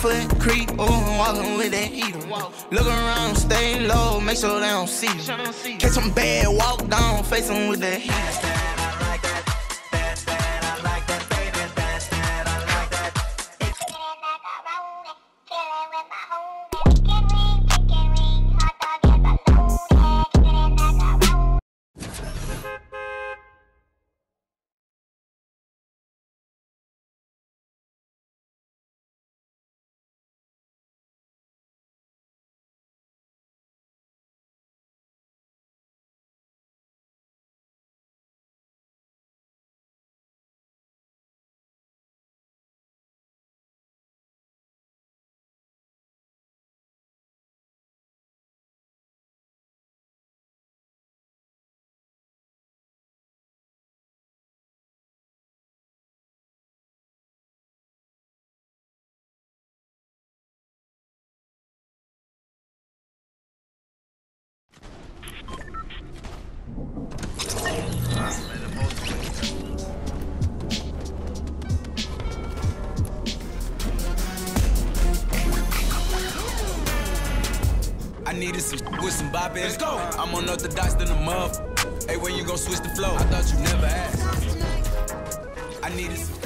foot creep, oh, walking with that heater. Look around, stay low, make sure they don't see you. Catch them bad, walk down, face them with that heater. Some with some bop Let's go. I'm on unorthodox than a muff. Hey, when you gon' switch the flow? I thought you never asked. I needed some.